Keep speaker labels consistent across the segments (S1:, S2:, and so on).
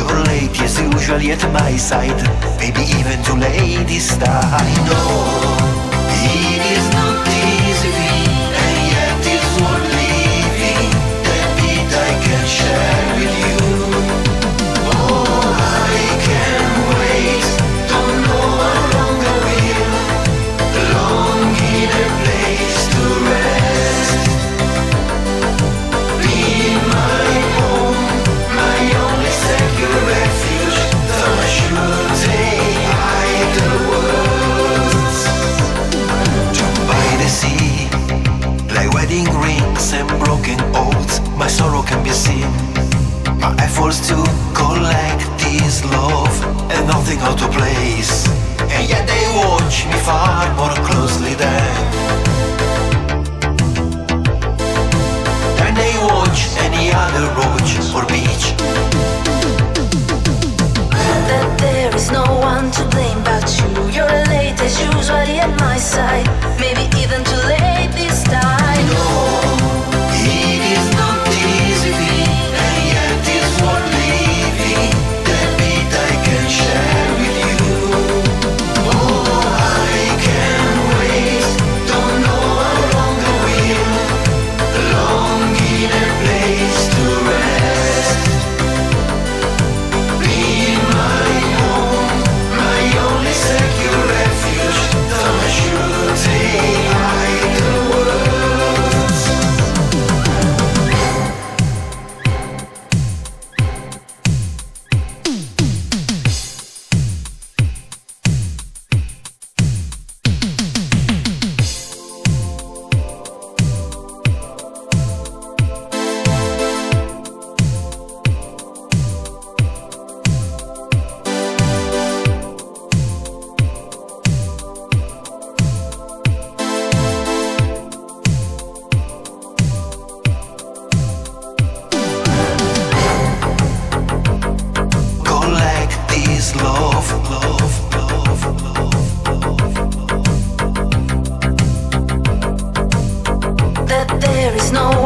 S1: early or late, yes, usually at my side. Maybe even too late this time. I know it is not easy, and yet it's worth living. The beat I can share with. Wedding and broken oaths, my sorrow can be seen. My efforts to collect this love and nothing out of place. And yet they watch me far more closely than than they watch any other roach or beach.
S2: that there is no one to blame but you. You're late as usually at my side.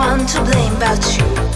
S2: one to blame but you.